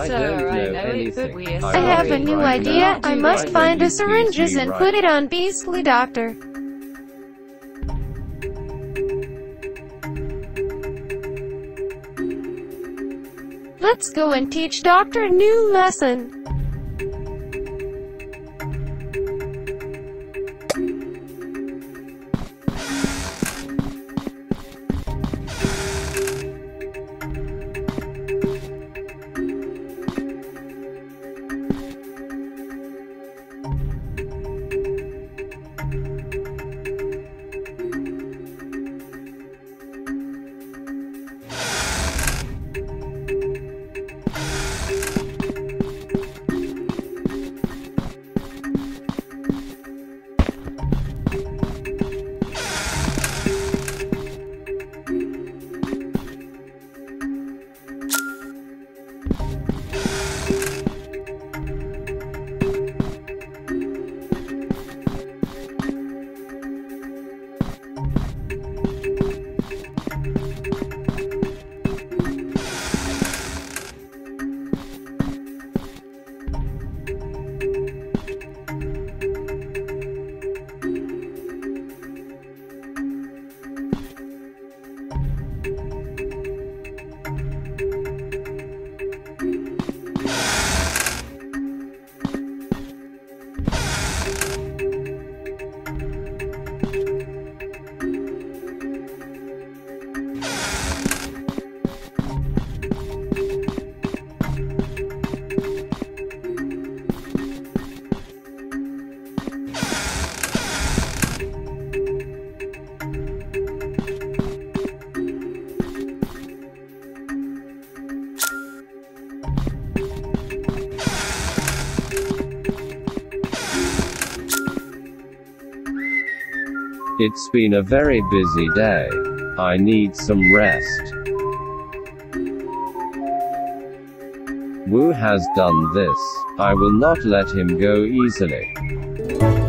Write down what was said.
I don't know know anything. but we are I I have a new right idea. now. I must don't find you a syringes be and put it on Beastly Doctor. Let's go and teach Doctor a new lesson. It's been a very busy day. I need some rest. Who has done this. I will not let him go easily.